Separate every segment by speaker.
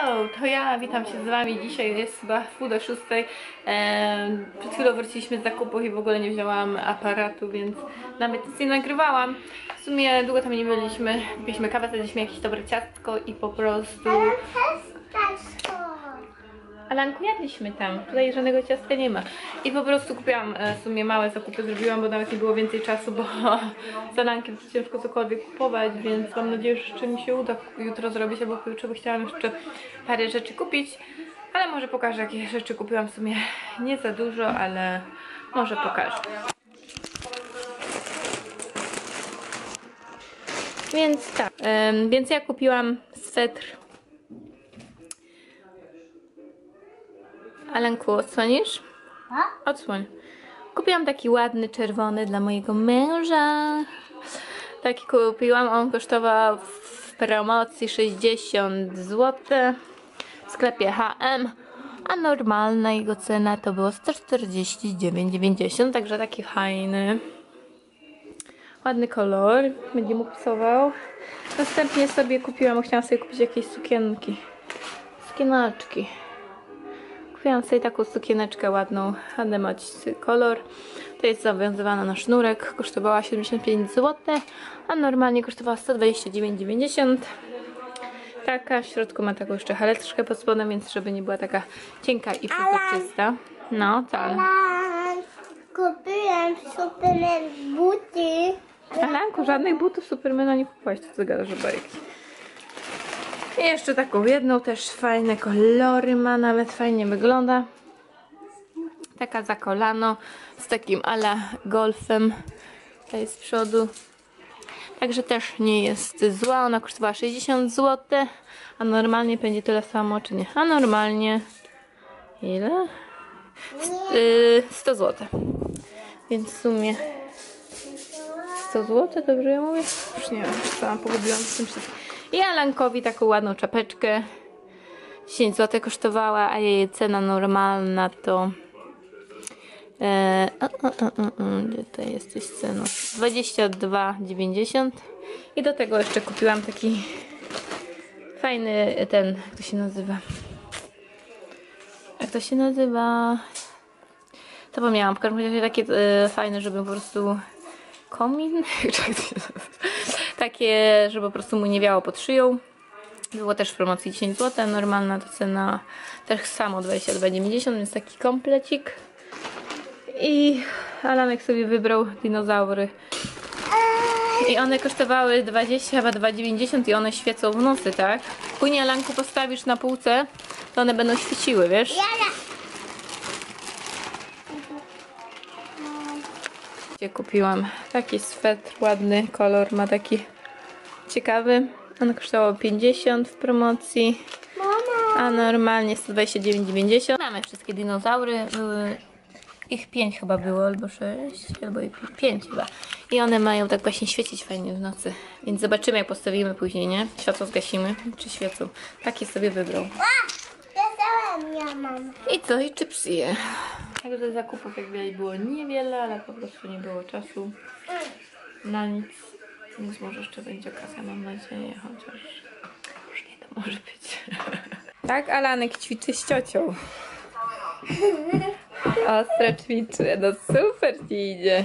Speaker 1: Hello, to ja witam się z wami. Dzisiaj jest chyba pół do szóstej. Przed chwilą wróciliśmy z zakupów i w ogóle nie wzięłam aparatu, więc nawet nic nie nagrywałam. W sumie długo tam nie byliśmy. Piliśmy kawę, zjedliśmy jakieś dobre ciastko i po prostu... Alanku, jadliśmy tam. Tutaj żadnego ciastka nie ma. I po prostu kupiłam e, w sumie małe zakupy, zrobiłam, bo nawet nie było więcej czasu, bo z Alankiem ciężko cokolwiek kupować, więc mam nadzieję, że jeszcze mi się uda jutro zrobić, albo bo chciałam jeszcze parę rzeczy kupić. Ale może pokażę, jakie rzeczy kupiłam w sumie. Nie za dużo, ale może pokażę. Więc tak, em, więc ja kupiłam swetr Alenku, odsłonisz? Odsłoń. Kupiłam taki ładny, czerwony dla mojego męża. Taki kupiłam, on kosztował w promocji 60 zł w sklepie H&M, a normalna jego cena to było 149,90, także taki fajny. Ładny kolor, będzie mu pasował. Następnie sobie kupiłam, chciałam sobie kupić jakieś sukienki. Sukienaczki. Kupiłam sobie taką sukieneczkę ładną, macisty kolor. To jest zawiązywana na sznurek, kosztowała 75 zł, a normalnie kosztowała 129,90 Taka, w środku ma taką jeszcze haleteczkę pod spodem, więc żeby nie była taka cienka i przezroczysta. No, tak.
Speaker 2: Kupiłem Superman buty.
Speaker 1: Alanku, żadnych butów Supermana nie kupowaś, to ty gadasz, że bajki. I jeszcze taką jedną, też fajne kolory ma, nawet fajnie wygląda. Taka za kolano, z takim ala golfem tutaj z przodu. Także też nie jest zła, ona kosztowała 60 zł, a normalnie będzie tyle samo, czy nie? A normalnie ile? St- y, 100 zł. Więc w sumie 100 zł, dobrze ja mówię? Już nie wiem, co pogubiłam z tym wszystkim. I Alankowi taką ładną czapeczkę. 10 zł kosztowała, a jej cena normalna to... E, gdzie tutaj jesteś cena? 22,90 I do tego jeszcze kupiłam taki fajny ten, jak to się nazywa? Jak to się nazywa? Zapomniałam, w każdym razie takie e, fajne, żeby po prostu komin, Takie, żeby po prostu mu nie wiało pod szyją. Było też w promocji 10 zł, normalna to cena też samo 22,90, więc taki komplecik. I Alanek sobie wybrał dinozaury. I one kosztowały 20 chyba 2,90 i one świecą w nocy, tak? Później Alanku postawisz na półce, to one będą świeciły, wiesz? Kupiłam taki swetr, ładny kolor, ma taki ciekawy. On kosztował 50 w promocji,
Speaker 2: Mama.
Speaker 1: a normalnie 129,90. Mamy wszystkie dinozaury, były ich 5 chyba było, albo 6, albo 5 chyba. I one mają tak właśnie świecić fajnie w nocy. Więc zobaczymy jak postawimy później, nie? Światło zgasimy, czy świecą. Takie sobie wybrał. I co? I chipsy je. Także zakupów jak widać było niewiele, ale po prostu nie było czasu na nic. Więc może jeszcze będzie okazja, mam nadzieję, chociaż różnie to może być. Tak, Alanek ćwiczy z ciocią. Ostro ćwiczy, no super ci idzie.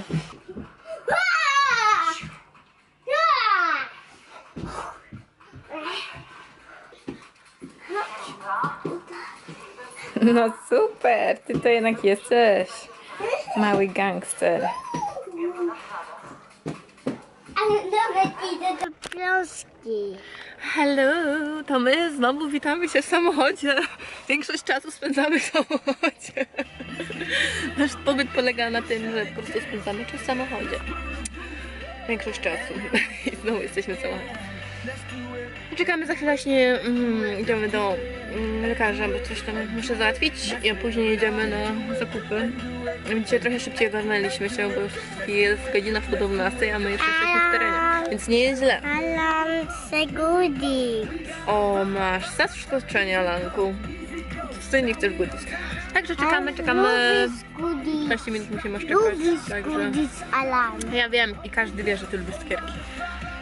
Speaker 1: No super, ty to jednak jesteś mały gangster.
Speaker 2: Ale nawet idę do Polski.
Speaker 1: Hello, to my znowu witamy się w samochodzie. Większość czasu spędzamy w samochodzie. Nasz pobyt polega na tym, że po prostu spędzamy czas w samochodzie. Większość czasu. I znowu jesteśmy w samochodzie. Czekamy za chwilę właśnie mm, idziemy do mm, lekarza, bo coś tam muszę załatwić i później jedziemy na zakupy. Dzisiaj trochę szybciej ogarnęliśmy się, bo już jest godzina w 12, a my jesteśmy w terenie, więc nie jest źle.
Speaker 2: Alan Segudi.
Speaker 1: O, masz zaskoczenie, Alanku. Ty nie chcesz goodies. Także czekamy, czekamy.
Speaker 2: Lubisz goodies.
Speaker 1: 15 minut musimy czekać.
Speaker 2: Lubisz
Speaker 1: Także
Speaker 2: Alan.
Speaker 1: ja wiem i każdy wie, że ty lubisz cukierki.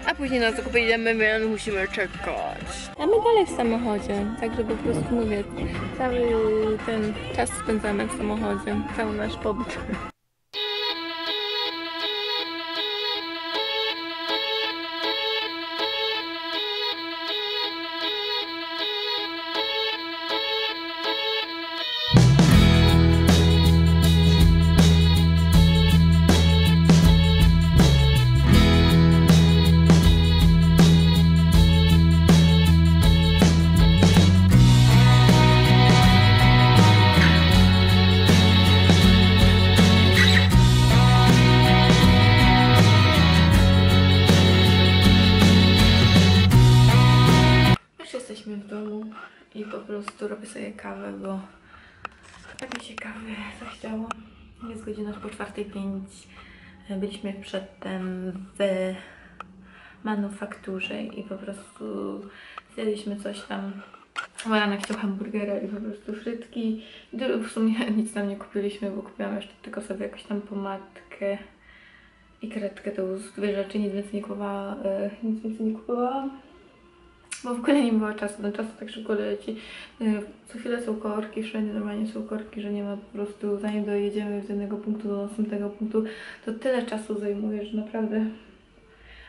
Speaker 1: A później na zakupy idziemy, więc musimy czekać. A my dalej w samochodzie, także po prostu mówię, cały ten czas spędzamy w samochodzie, cały nasz pobyt. Robię sobie kawę, bo tak mi się kawy zachciało. Jest godzina po czwartej pięć. Byliśmy przedtem w manufakturze i po prostu zjedliśmy coś tam. Marana chciał hamburgera i po prostu frytki. W sumie nic tam nie kupiliśmy, bo kupiłam jeszcze tylko sobie jakąś tam pomadkę i kredkę do ust. Dwie rzeczy, nic więcej nie kupowała, e, nic więcej nie kupowałam. Bo w ogóle nie było czasu, ten czas tak szybko leci. Y, Co chwilę są korki, wszędzie normalnie są korki, że nie ma po prostu, zanim dojedziemy z jednego punktu do następnego punktu, to tyle czasu zajmuje, że naprawdę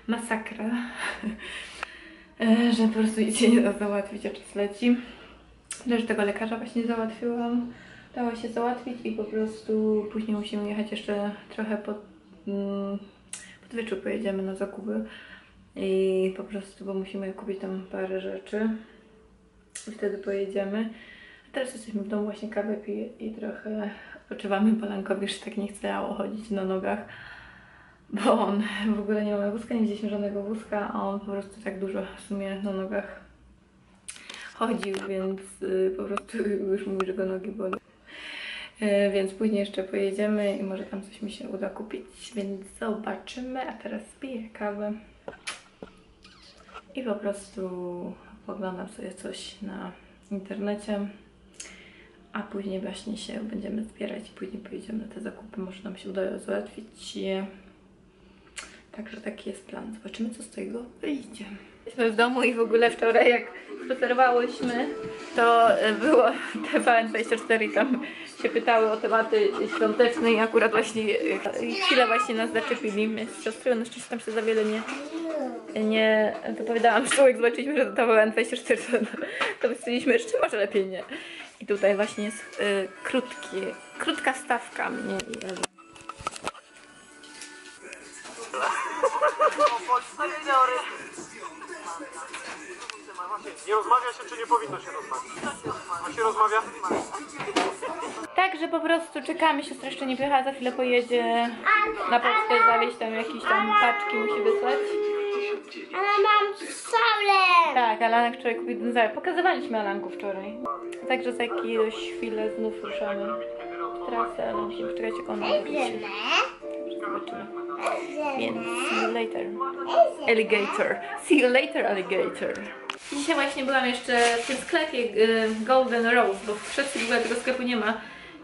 Speaker 1: masakra. Y, że po prostu nic się nie da załatwić, a czas leci. Też tego lekarza właśnie załatwiłam. Dało się załatwić i po prostu później musimy jechać jeszcze trochę pod, mm, pod wieczór pojedziemy na zakupy. I po prostu, bo musimy kupić tam parę rzeczy. I wtedy pojedziemy. A teraz jesteśmy w domu, właśnie kawę piję i trochę odpoczywamy Polankowi, że tak nie chciało chodzić na nogach. Bo on w ogóle nie ma wózka, nie widzieliśmy żadnego wózka, a on po prostu tak dużo w sumie na nogach chodził, więc y, po prostu już mówi, że go nogi bolą. E, Więc później jeszcze pojedziemy i może tam coś mi się uda kupić, więc zobaczymy. A teraz piję kawę i po prostu poglądam sobie coś na internecie, a później właśnie się będziemy zbierać i później pojedziemy na te zakupy. Może nam się uda załatwić je. Także taki jest plan. Zobaczymy, co z tego wyjdzie. Jesteśmy w domu i w ogóle wczoraj jak spacerowałyśmy, to e, było TVN24 i tam się pytały o tematy świąteczne i akurat właśnie e, chwilę właśnie nas zaczepili. My z siostrą, na szczęście tam się za wiele nie, nie wypowiadałam szkół, jak zobaczyliśmy, że to TVN24, to, to wystawiliśmy jeszcze może lepiej nie. I tutaj właśnie jest e, krótki, krótka stawka mnie i.
Speaker 3: Nie rozmawia się, czy nie powinno się rozmawiać? A się rozmawia?
Speaker 1: Także po prostu czekamy, siostra jeszcze nie wyjechała, za chwilę pojedzie na pocztę zawieźć tam jakieś tam paczki, musi wysłać.
Speaker 2: Ale mam solę.
Speaker 1: Tak, Alanek wczoraj kupił dinozaur. Pokazywaliśmy Alanku wczoraj. Także za jakąś chwilę znów ruszamy w trasę, ale musimy czekać jak ona wróci. Zobaczymy. Więc see you later. Alligator. See you later, alligator. Dzisiaj właśnie byłam jeszcze w tym sklepie y, Golden Rose, bo w Szwecji w ogóle tego sklepu nie ma.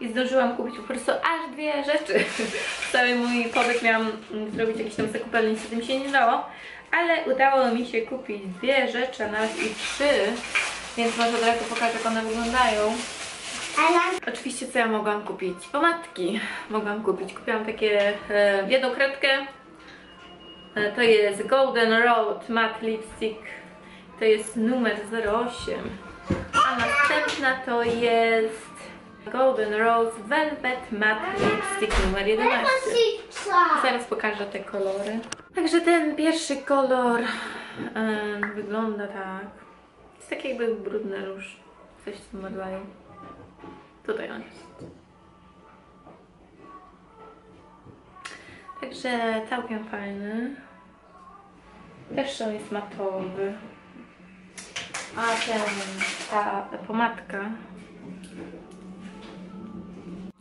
Speaker 1: I zdążyłam kupić po prostu aż dwie rzeczy. Cały mój pobyt miałam zrobić jakieś tam zakupy, ale niestety mi się nie dało. Ale udało mi się kupić dwie rzeczy, a nawet i trzy. Więc może od razu pokażę jak one wyglądają. Oczywiście co ja mogłam kupić? Pomadki mogłam kupić. Kupiłam takie e, jedną kredkę. E, to jest Golden Road Matte Lipstick. To jest numer 08. A następna to jest Golden Rose Velvet Matte Lipstick numer 11.
Speaker 2: co?
Speaker 1: Zaraz pokażę te kolory. Także ten pierwszy kolor wygląda tak. Jest taki jakby brudny róż. Coś w tym rodzaju. Tutaj on jest. Także całkiem fajny. Też on jest matowy. A ten, ta pomadka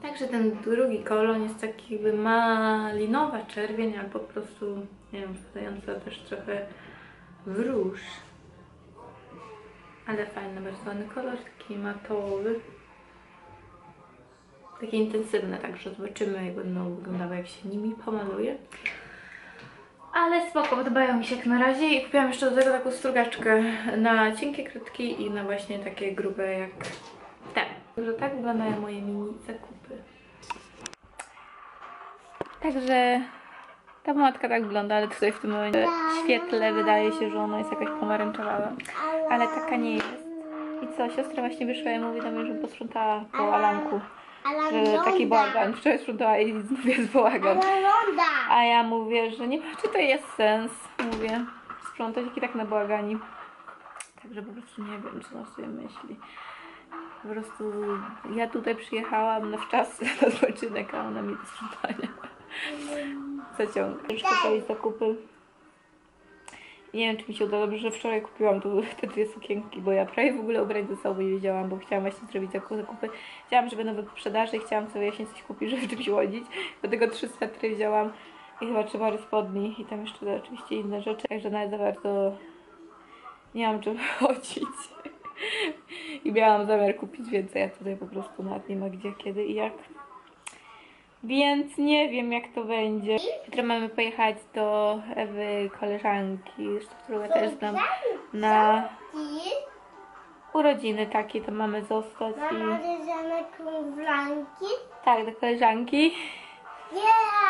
Speaker 1: Także ten drugi kolor jest taki jakby malinowa czerwień, albo po prostu, nie wiem, wpadająca też trochę w róż. Ale fajny, bardzo ładny kolor, taki matowy. Takie intensywne, także zobaczymy jak będą wyglądały jak się nimi pomaluje. Ale spoko, podobają mi się jak na razie i kupiłam jeszcze do tego taką strugaczkę na cienkie krótki i na właśnie takie grube jak te. Także tak wyglądają moje mini zakupy. Także ta matka tak wygląda, ale tutaj w tym momencie świetle wydaje się, że ona jest jakaś pomarańczowa, ale taka nie jest. I co, siostra właśnie wyszła i mówi do mnie, że posprzątała po Alanku,
Speaker 2: Alan
Speaker 1: że taki bałagan. Wczoraj sprzątała i znów jest bałagan. A ja mówię, że nie wiem, czy to jest sens. Mówię, sprzątać jak i tak na bałagani. Także po prostu nie wiem, co ona sobie myśli. Po prostu ja tutaj przyjechałam na wczas na odpoczynek, a ona mi do sprzątania zaciąga. Już kupić zakupy. Nie wiem, czy mi się uda dobrze, że wczoraj kupiłam tu te dwie sukienki, bo ja prawie w ogóle ubrać ze sobą nie wiedziałam, bo chciałam właśnie zrobić zaku- zakupy. Chciałam, że będą we sprzedaży i chciałam sobie właśnie coś kupić, żeby czymś chodzić. Dlatego trzy swetry wzięłam i chyba trzy pary spodni i tam jeszcze oczywiście inne rzeczy. Także nawet za bardzo nie mam czym chodzić. I miałam zamiar kupić więcej, a tutaj po prostu nawet nie ma gdzie, kiedy i jak. Więc nie wiem jak to będzie. Jutro mamy pojechać do Ewy koleżanki, którą ja też znam, na urodziny takie, to mamy zostać
Speaker 2: mama
Speaker 1: i
Speaker 2: krumblanki.
Speaker 1: tak, do koleżanki.
Speaker 2: Yeah!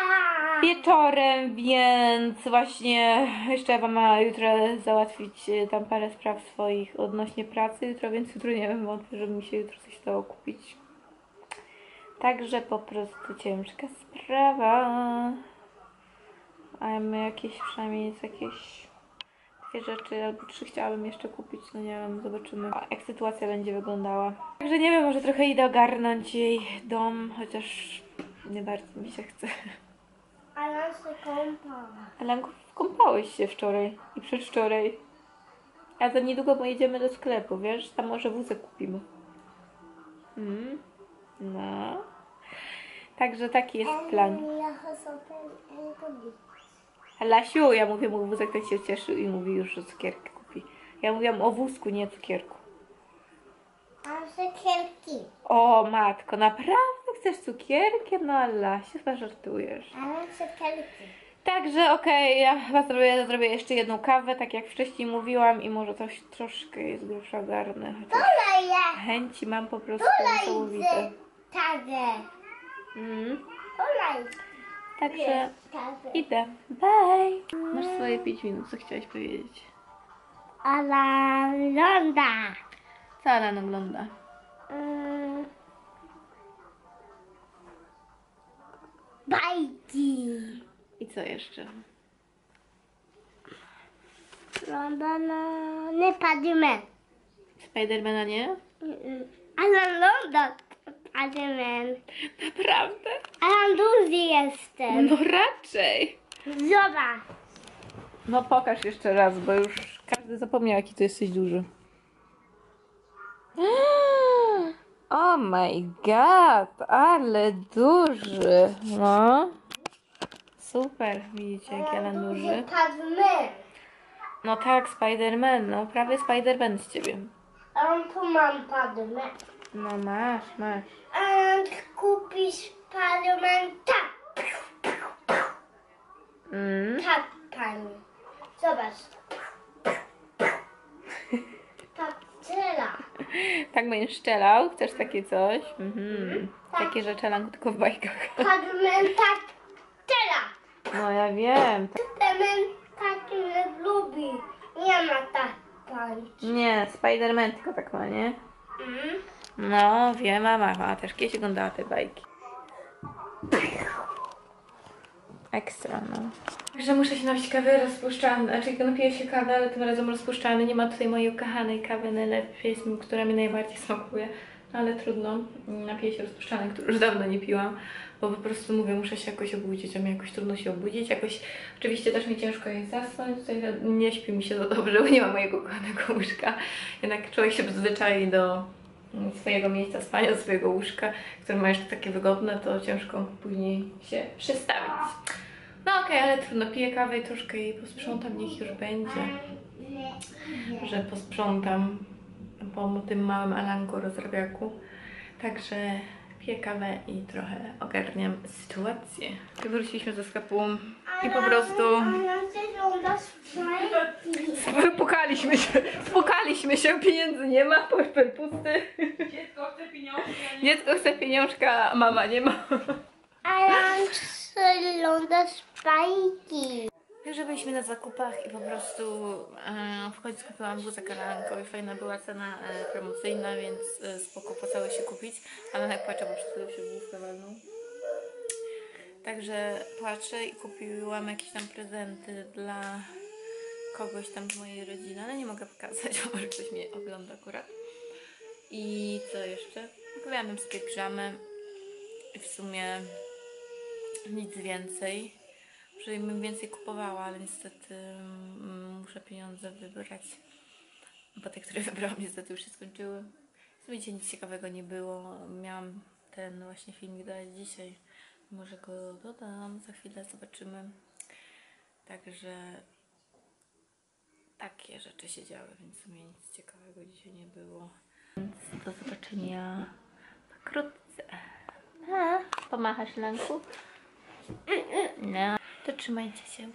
Speaker 1: wieczorem, więc właśnie jeszcze Ewa ma jutro załatwić e, tam parę spraw swoich odnośnie pracy jutro, więc jutro nie wiem, żeby mi się jutro coś dało kupić. Także po prostu ciężka sprawa. A ja my jakieś, przynajmniej jest jakieś dwie rzeczy albo trzy chciałabym jeszcze kupić, no nie wiem, zobaczymy jak sytuacja będzie wyglądała. Także nie wiem, może trochę idę ogarnąć jej dom, chociaż nie bardzo mi się chce.
Speaker 2: Alan się kąpała.
Speaker 1: Alanku, kąpałeś się wczoraj i przedwczoraj. A za niedługo pojedziemy do sklepu, wiesz? Tam może wózek kupimy. Mm. No. Także taki jest plan. Lasiu, ja mówię mu wózek, tak się cieszy i mówi już, że cukierki kupi. Ja mówiłam o wózku, nie cukierku.
Speaker 2: Mam cukierki.
Speaker 1: O matko, naprawdę chcesz cukierkiem? No Lasiu, chyba żartujesz.
Speaker 2: A mam cukierki.
Speaker 1: Także okej, ja chyba zrobię, zrobię jeszcze jedną kawę, tak jak wcześniej mówiłam i może coś troszkę jest grubsza ogarnę. Chociaż chęci mam po prostu niesamowite.
Speaker 2: Tagę.
Speaker 1: Mm. Także idę. Bye! Masz swoje 5 minut, co chciałaś powiedzieć?
Speaker 2: Alan żąda.
Speaker 1: Co Alan ogląda?
Speaker 2: Mm. Bajki.
Speaker 1: I co jeszcze?
Speaker 2: London, Spiderman.
Speaker 1: Spidermana nie?
Speaker 2: Alan London, Spiderman.
Speaker 1: Naprawdę?
Speaker 2: Alan duży jestem.
Speaker 1: No raczej.
Speaker 2: Zobacz.
Speaker 1: No pokaż jeszcze raz, bo już każdy zapomniał jaki to jesteś duży. Oh my god, ale duży. No. Super, widzicie jaki Alan duży.
Speaker 2: Padmy.
Speaker 1: No tak, Spider-Man, no prawie Spider-Man z ciebie.
Speaker 2: On tu mam padmę.
Speaker 1: No masz, masz.
Speaker 2: Alan kupi Spiderman tak.
Speaker 1: Mm.
Speaker 2: Tak, pani. Zobacz. Tak, strzela.
Speaker 1: Tak będziesz szczelał? Chcesz takie coś? Mhm. Takie rzeczy Alan tylko w bajkach.
Speaker 2: Padman tak strzela.
Speaker 1: No ja wiem.
Speaker 2: Spiderman tak nie lubi. Nie ma tak pani.
Speaker 1: Nie, Spider-Man tylko tak ma, nie?
Speaker 2: Mm.
Speaker 1: No, wiem, mama, mama też kiedyś oglądała te bajki. Ekstra, no. Także muszę się napić kawy rozpuszczalnej, znaczy napiję się kawy, ale tym razem rozpuszczalnej. Nie ma tutaj mojej ukochanej kawy najlepiej, która mi najbardziej smakuje. No ale trudno, napiję się rozpuszczalnej, którą już dawno nie piłam, bo po prostu mówię, muszę się jakoś obudzić, a mi jakoś trudno się obudzić. Jakoś, oczywiście też mi ciężko jest zasnąć, tutaj nie śpi mi się za dobrze, bo nie ma mojego kochanego łóżka. Jednak człowiek się przyzwyczai do swojego miejsca spania, swojego łóżka, które ma jeszcze takie wygodne, to ciężko później się przestawić. No okej, ale trudno, piję kawę i troszkę jej posprzątam, niech już będzie, że posprzątam po tym małym Alanku rozrabiaku. Także piję kawę i trochę ogarniam sytuację. Wróciliśmy ze sklepu i po prostu wypukaliśmy się, spukaliśmy się, pieniędzy nie ma, portfel pusty.
Speaker 4: Dziecko chce pieniążki, a nie
Speaker 1: Dziecko chce pieniążka, mama nie ma.
Speaker 2: A nam wygląda fajki.
Speaker 1: Także byliśmy na zakupach i po prostu e, w końcu kupiłam bluzę kalanko i fajna była cena e, promocyjna, więc e, spoko się kupić. Ale jak patrzę, bo przed się główkę walnął. Także patrzę i kupiłam jakieś tam prezenty dla kogoś tam z mojej rodziny, ale nie mogę pokazać, bo może ktoś mnie ogląda akurat. I co jeszcze? Kupiłam sobie piżamę i w sumie nic więcej. Że bym więcej kupowała, ale niestety mm, muszę pieniądze wybrać. Bo te, które wybrałam, niestety już się skończyły. W sumie nic ciekawego nie było. Miałam ten właśnie filmik dać dzisiaj. Może go dodam za chwilę, zobaczymy. Także takie rzeczy się działy, więc w sumie nic ciekawego dzisiaj nie było. Więc do zobaczenia wkrótce. A, pomachasz Lanku? No, to trzymajcie się.